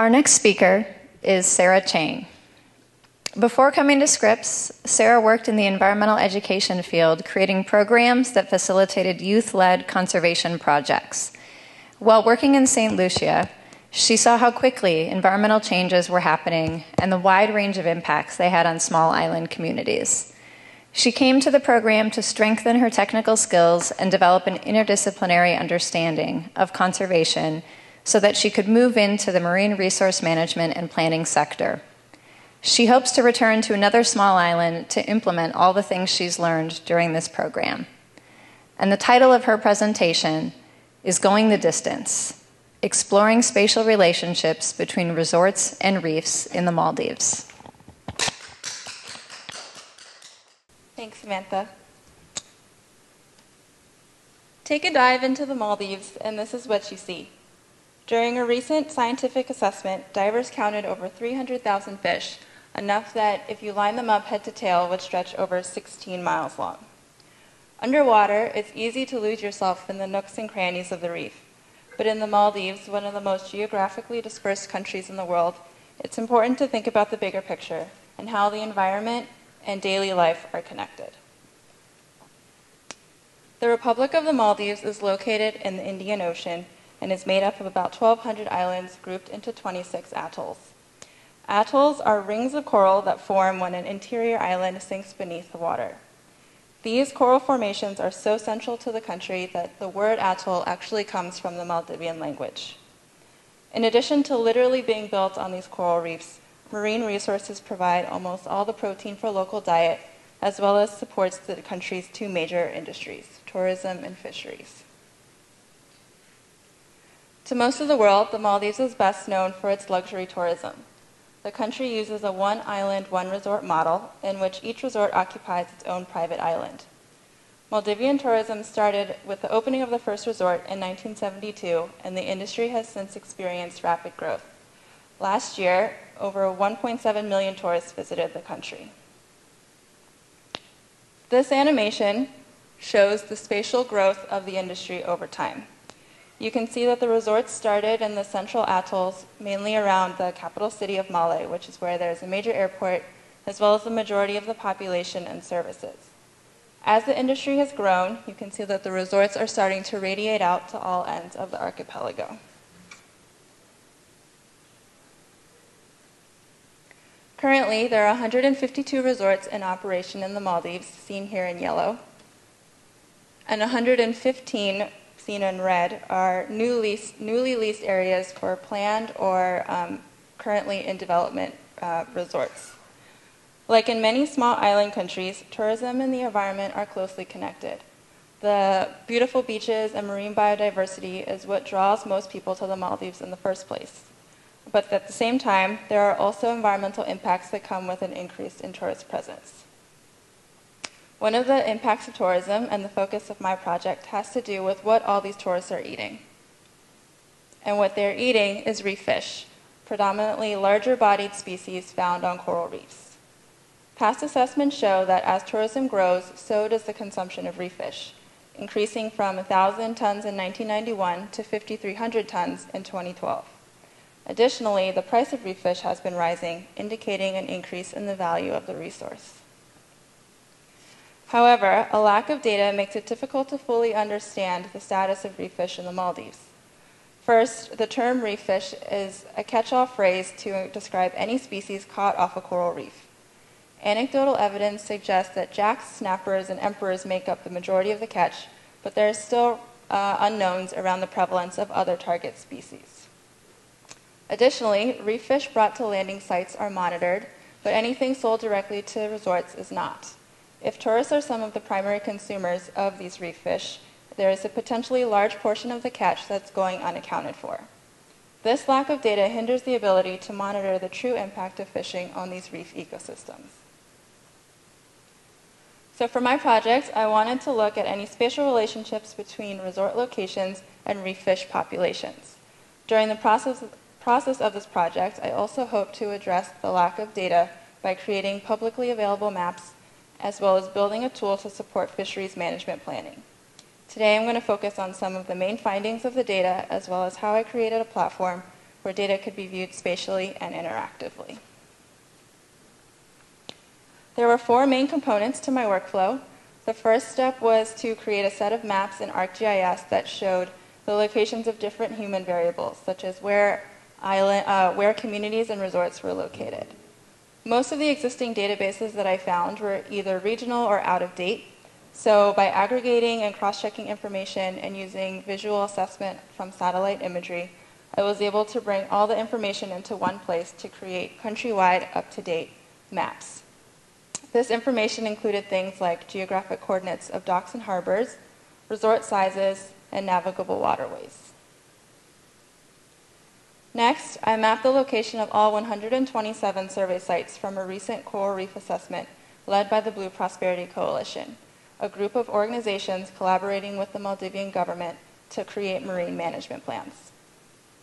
Our next speaker is Sarah Chang. Before coming to Scripps, Sarah worked in the environmental education field, creating programs that facilitated youth led conservation projects. While working in St. Lucia, she saw how quickly environmental changes were happening and the wide range of impacts they had on small island communities. She came to the program to strengthen her technical skills and develop an interdisciplinary understanding of conservation so that she could move into the marine resource management and planning sector. She hopes to return to another small island to implement all the things she's learned during this program. And the title of her presentation is Going the Distance Exploring Spatial Relationships Between Resorts and Reefs in the Maldives. Thanks, Samantha. Take a dive into the Maldives, and this is what you see. During a recent scientific assessment, divers counted over 300,000 fish, enough that if you line them up head to tail would stretch over 16 miles long. Underwater, it's easy to lose yourself in the nooks and crannies of the reef. But in the Maldives, one of the most geographically dispersed countries in the world, it's important to think about the bigger picture and how the environment and daily life are connected. The Republic of the Maldives is located in the Indian Ocean and is made up of about 1,200 islands grouped into 26 atolls. Atolls are rings of coral that form when an interior island sinks beneath the water. These coral formations are so central to the country that the word atoll actually comes from the Maldivian language. In addition to literally being built on these coral reefs, marine resources provide almost all the protein for local diet, as well as supports the country's two major industries, tourism and fisheries. To most of the world, the Maldives is best known for its luxury tourism. The country uses a one island, one resort model in which each resort occupies its own private island. Maldivian tourism started with the opening of the first resort in 1972, and the industry has since experienced rapid growth. Last year, over 1.7 million tourists visited the country. This animation shows the spatial growth of the industry over time. You can see that the resorts started in the central atolls, mainly around the capital city of Male, which is where there's a major airport, as well as the majority of the population and services. As the industry has grown, you can see that the resorts are starting to radiate out to all ends of the archipelago. Currently, there are 152 resorts in operation in the Maldives, seen here in yellow, and 115 seen in red are new lease, newly leased areas for planned or um, currently in development uh, resorts. Like in many small island countries, tourism and the environment are closely connected. The beautiful beaches and marine biodiversity is what draws most people to the Maldives in the first place. But at the same time, there are also environmental impacts that come with an increase in tourist presence. One of the impacts of tourism and the focus of my project has to do with what all these tourists are eating. And what they're eating is reef fish, predominantly larger bodied species found on coral reefs. Past assessments show that as tourism grows, so does the consumption of reef fish, increasing from 1,000 tons in 1991 to 5,300 tons in 2012. Additionally, the price of reef fish has been rising, indicating an increase in the value of the resource. However, a lack of data makes it difficult to fully understand the status of reef fish in the Maldives. First, the term reef fish is a catch-all phrase to describe any species caught off a coral reef. Anecdotal evidence suggests that jacks, snappers, and emperors make up the majority of the catch, but there are still uh, unknowns around the prevalence of other target species. Additionally, reef fish brought to landing sites are monitored, but anything sold directly to resorts is not. If tourists are some of the primary consumers of these reef fish, there is a potentially large portion of the catch that's going unaccounted for. This lack of data hinders the ability to monitor the true impact of fishing on these reef ecosystems. So for my project, I wanted to look at any spatial relationships between resort locations and reef fish populations. During the process, process of this project, I also hope to address the lack of data by creating publicly available maps as well as building a tool to support fisheries management planning. Today I'm going to focus on some of the main findings of the data as well as how I created a platform where data could be viewed spatially and interactively. There were four main components to my workflow. The first step was to create a set of maps in ArcGIS that showed the locations of different human variables, such as where, island, uh, where communities and resorts were located. Most of the existing databases that I found were either regional or out of date, so by aggregating and cross-checking information and using visual assessment from satellite imagery, I was able to bring all the information into one place to create countrywide up-to-date maps. This information included things like geographic coordinates of docks and harbors, resort sizes, and navigable waterways. Next, I mapped the location of all 127 survey sites from a recent coral reef assessment led by the Blue Prosperity Coalition, a group of organizations collaborating with the Maldivian government to create marine management plans.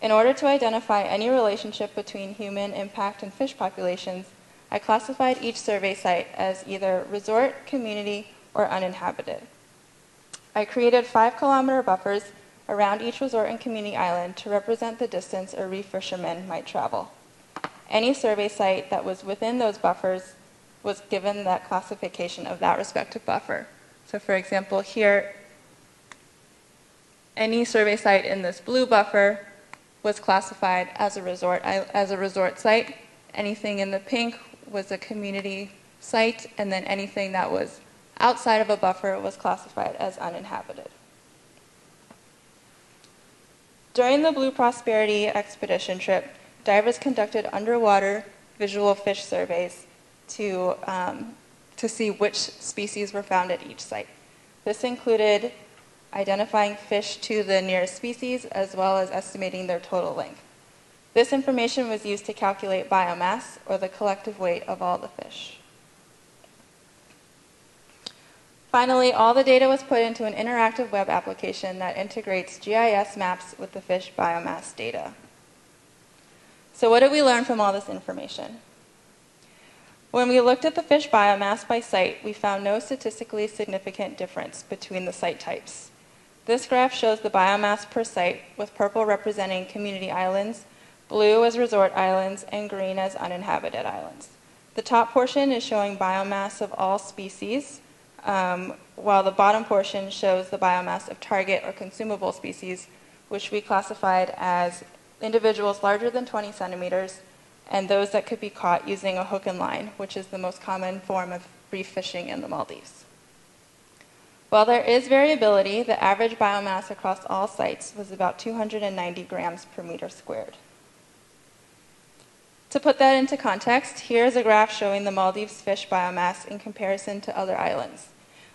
In order to identify any relationship between human impact and fish populations, I classified each survey site as either resort, community, or uninhabited. I created five kilometer buffers around each resort and community island to represent the distance a reef fisherman might travel. Any survey site that was within those buffers was given that classification of that respective buffer. So for example, here, any survey site in this blue buffer was classified as a resort, as a resort site. Anything in the pink was a community site, and then anything that was outside of a buffer was classified as uninhabited. During the Blue Prosperity expedition trip, divers conducted underwater visual fish surveys to, um, to see which species were found at each site. This included identifying fish to the nearest species as well as estimating their total length. This information was used to calculate biomass, or the collective weight of all the fish. Finally, all the data was put into an interactive web application that integrates GIS maps with the fish biomass data. So what did we learn from all this information? When we looked at the fish biomass by site, we found no statistically significant difference between the site types. This graph shows the biomass per site, with purple representing community islands blue as resort islands, and green as uninhabited islands. The top portion is showing biomass of all species, um, while the bottom portion shows the biomass of target or consumable species, which we classified as individuals larger than 20 centimeters and those that could be caught using a hook and line, which is the most common form of reef fishing in the Maldives. While there is variability, the average biomass across all sites was about 290 grams per meter squared. To put that into context, here is a graph showing the Maldives fish biomass in comparison to other islands.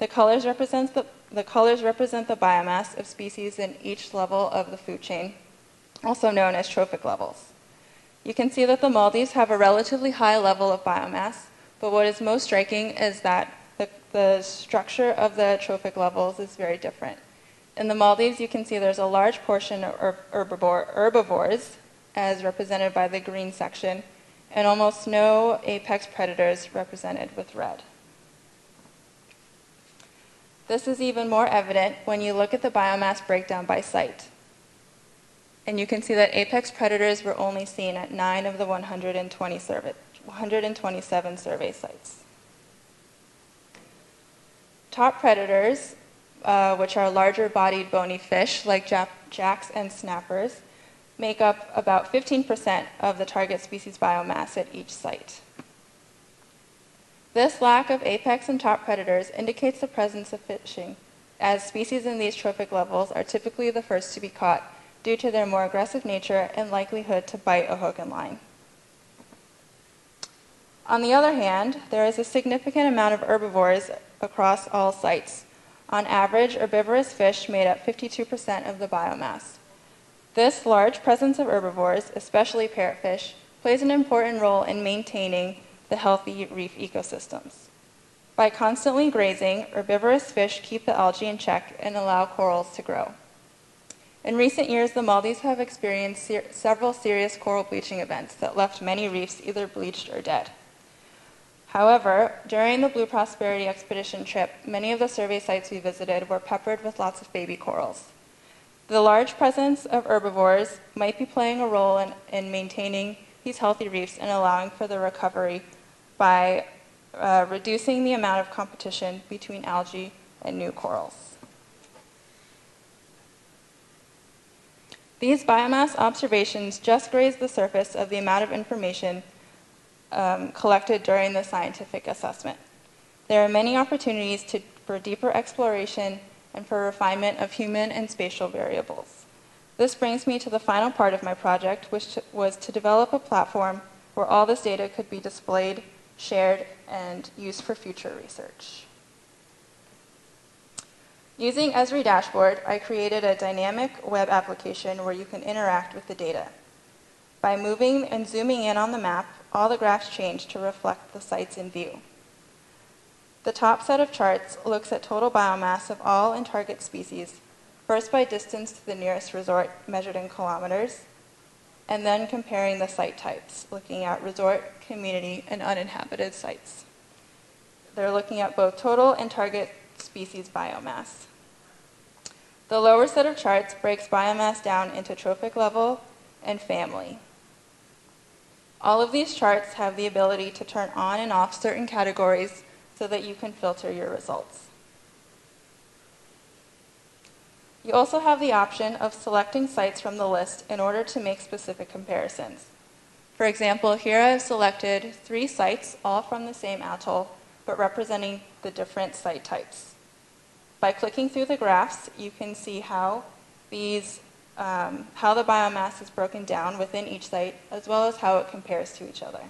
The colors, represent the, the colors represent the biomass of species in each level of the food chain, also known as trophic levels. You can see that the Maldives have a relatively high level of biomass, but what is most striking is that the, the structure of the trophic levels is very different. In the Maldives, you can see there's a large portion of herbivore, herbivores, as represented by the green section, and almost no apex predators represented with red. This is even more evident when you look at the biomass breakdown by site. And you can see that apex predators were only seen at 9 of the 120 survey, 127 survey sites. Top predators, uh, which are larger bodied bony fish like jacks and snappers, make up about 15% of the target species biomass at each site. This lack of apex and top predators indicates the presence of fishing, as species in these trophic levels are typically the first to be caught due to their more aggressive nature and likelihood to bite a hook and line. On the other hand, there is a significant amount of herbivores across all sites. On average, herbivorous fish made up 52% of the biomass. This large presence of herbivores, especially parrotfish, plays an important role in maintaining the healthy reef ecosystems. By constantly grazing, herbivorous fish keep the algae in check and allow corals to grow. In recent years, the Maldives have experienced ser several serious coral bleaching events that left many reefs either bleached or dead. However, during the Blue Prosperity expedition trip, many of the survey sites we visited were peppered with lots of baby corals. The large presence of herbivores might be playing a role in, in maintaining these healthy reefs and allowing for the recovery by uh, reducing the amount of competition between algae and new corals. These biomass observations just graze the surface of the amount of information um, collected during the scientific assessment. There are many opportunities to, for deeper exploration and for refinement of human and spatial variables. This brings me to the final part of my project, which was to develop a platform where all this data could be displayed, shared, and used for future research. Using Esri Dashboard, I created a dynamic web application where you can interact with the data. By moving and zooming in on the map, all the graphs change to reflect the sites in view. The top set of charts looks at total biomass of all and target species, first by distance to the nearest resort measured in kilometers, and then comparing the site types, looking at resort, community, and uninhabited sites. They're looking at both total and target species biomass. The lower set of charts breaks biomass down into trophic level and family. All of these charts have the ability to turn on and off certain categories so that you can filter your results. You also have the option of selecting sites from the list in order to make specific comparisons. For example, here I've selected three sites, all from the same atoll, but representing the different site types. By clicking through the graphs, you can see how these um, how the biomass is broken down within each site, as well as how it compares to each other.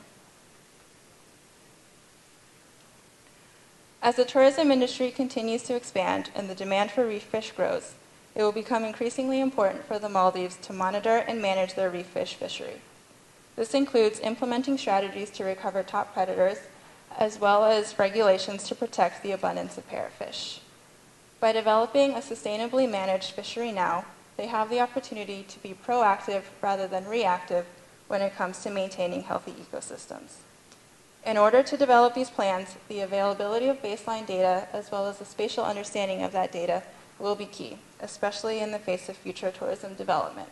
As the tourism industry continues to expand and the demand for reef fish grows, it will become increasingly important for the Maldives to monitor and manage their reef fish fishery. This includes implementing strategies to recover top predators, as well as regulations to protect the abundance of parrotfish. By developing a sustainably managed fishery now, they have the opportunity to be proactive rather than reactive when it comes to maintaining healthy ecosystems. In order to develop these plans, the availability of baseline data as well as the spatial understanding of that data will be key, especially in the face of future tourism development.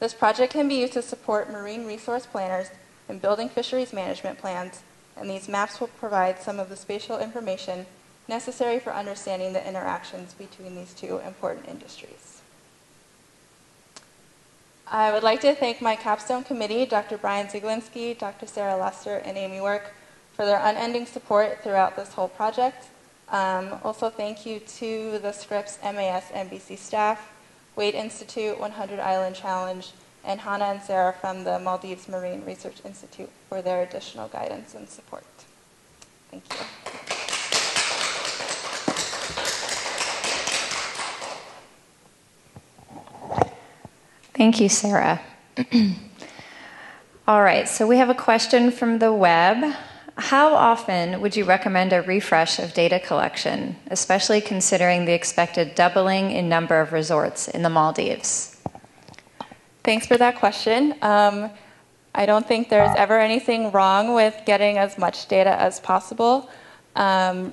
This project can be used to support marine resource planners in building fisheries management plans, and these maps will provide some of the spatial information necessary for understanding the interactions between these two important industries. I would like to thank my capstone committee, Dr. Brian Zgliczynski, Dr. Sarah Lester, and Amy Work, for their unending support throughout this whole project. Um, also, thank you to the Scripps MAS MBC staff, Waitt Institute, 100 Island Challenge, and Hannah and Sarah from the Maldives Marine Research Institute for their additional guidance and support. Thank you. Thank you, Sarah. All right, so we have a question from the web. How often would you recommend a refresh of data collection, especially considering the expected doubling in number of resorts in the Maldives? Thanks for that question. Um, I don't think there's ever anything wrong with getting as much data as possible. Um,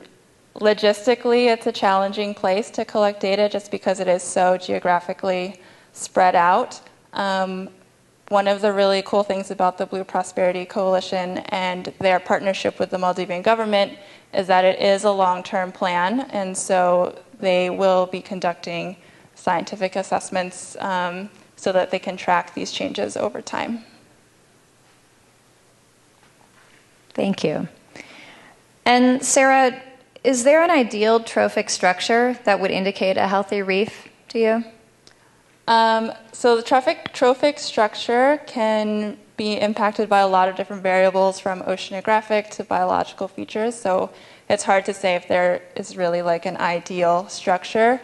logistically, it's a challenging place to collect data just because it is so geographically spread out. Um, one of the really cool things about the Blue Prosperity Coalition and their partnership with the Maldivian government is that it is a long term plan, and so they will be conducting scientific assessments um, so that they can track these changes over time. Thank you. And Sarah, is there an ideal trophic structure that would indicate a healthy reef to you? Um, so the trophic, trophic structure can be impacted by a lot of different variables from oceanographic to biological features. So it's hard to say if there is really like an ideal structure.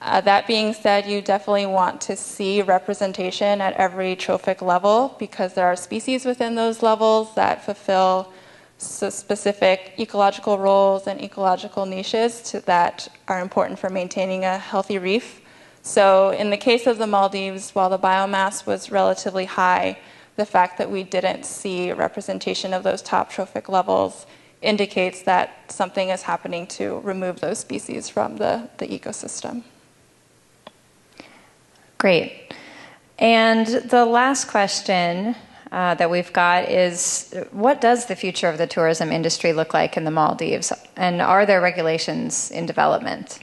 Uh, that being said, you definitely want to see representation at every trophic level because there are species within those levels that fulfill specific ecological roles and ecological niches to, that are important for maintaining a healthy reef. So, in the case of the Maldives, while the biomass was relatively high, the fact that we didn't see representation of those top trophic levels indicates that something is happening to remove those species from the, the ecosystem. Great. And the last question uh, that we've got is what does the future of the tourism industry look like in the Maldives? And are there regulations in development?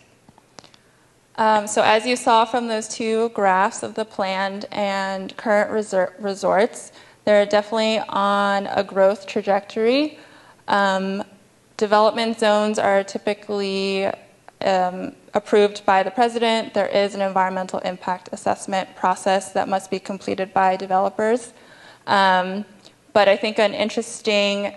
Um, so, as you saw from those two graphs of the planned and current resor- resorts, they're definitely on a growth trajectory. Um, development zones are typically um, approved by the president. There is an environmental impact assessment process that must be completed by developers. Um, but I think an interesting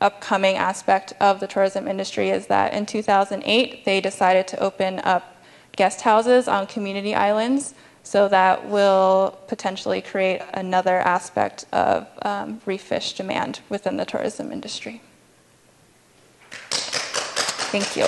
upcoming aspect of the tourism industry is that in 2008 they decided to open up guest houses on community islands. So that will potentially create another aspect of um, reef fish demand within the tourism industry. Thank you.